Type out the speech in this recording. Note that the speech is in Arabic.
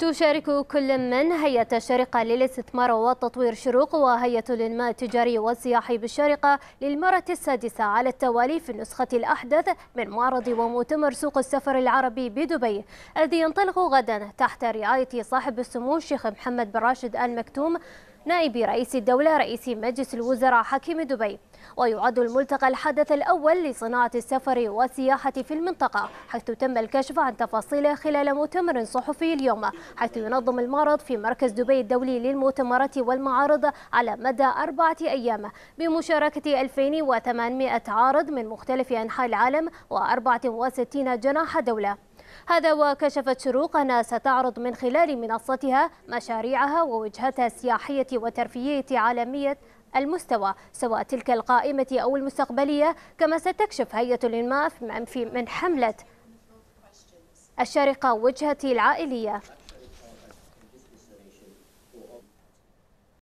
تشارك كل من هيئة الشارقة للاستثمار والتطوير شروق وهيئة الإنماء التجاري والسياحي بالشارقة للمرة السادسة على التوالي في النسخة الأحدث من معرض ومؤتمر سوق السفر العربي بدبي. الذي ينطلق غدا تحت رعاية صاحب السمو الشيخ محمد بن راشد آل مكتوم نائب رئيس الدولة رئيس مجلس الوزراء حكيم دبي ويعد الملتقى الحدث الأول لصناعة السفر والسياحة في المنطقة حيث تم الكشف عن تفاصيله خلال مؤتمر صحفي اليوم حيث ينظم المعرض في مركز دبي الدولي للمؤتمرات والمعارض على مدى أربعة أيام بمشاركة 2800 عارض من مختلف أنحاء العالم و64 جناح دولة. هذا وكشفت شروق أنها ستعرض من خلال منصتها مشاريعها ووجهتها السياحية والترفيهية عالمية المستوى سواء تلك القائمة أو المستقبلية كما ستكشف هيئة الإنماء من حملة الشارقة وجهتي العائلية.